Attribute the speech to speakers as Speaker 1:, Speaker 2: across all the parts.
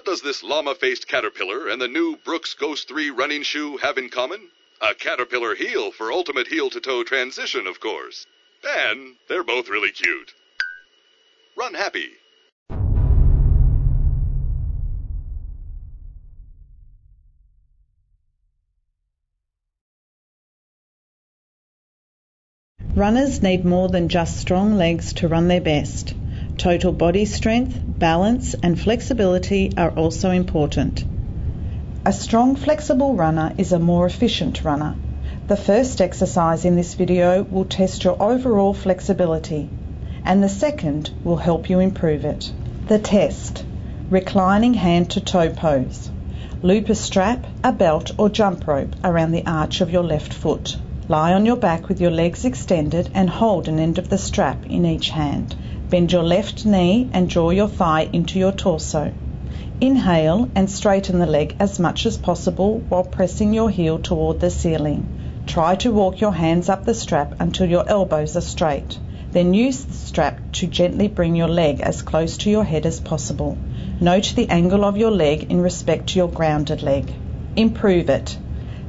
Speaker 1: What does this llama faced caterpillar and the new Brooks Ghost 3 running shoe have in common? A caterpillar heel for ultimate heel to toe transition, of course. And they're both really cute. Run happy.
Speaker 2: Runners need more than just strong legs to run their best. Total body strength, balance, and flexibility are also important. A strong, flexible runner is a more efficient runner. The first exercise in this video will test your overall flexibility, and the second will help you improve it. The test reclining hand to toe pose. Loop a strap, a belt, or jump rope around the arch of your left foot. Lie on your back with your legs extended and hold an end of the strap in each hand. Bend your left knee and draw your thigh into your torso. Inhale and straighten the leg as much as possible while pressing your heel toward the ceiling. Try to walk your hands up the strap until your elbows are straight. Then use the strap to gently bring your leg as close to your head as possible. Note the angle of your leg in respect to your grounded leg. Improve it.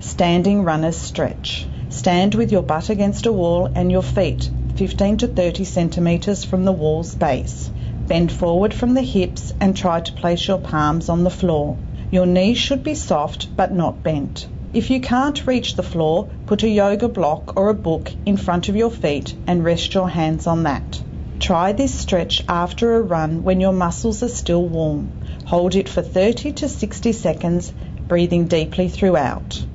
Speaker 2: Standing runner's stretch. Stand with your butt against a wall and your feet 15 to 30 centimetres from the wall's base. Bend forward from the hips and try to place your palms on the floor. Your knees should be soft but not bent. If you can't reach the floor, put a yoga block or a book in front of your feet and rest your hands on that. Try this stretch after a run when your muscles are still warm. Hold it for 30 to 60 seconds, breathing deeply throughout.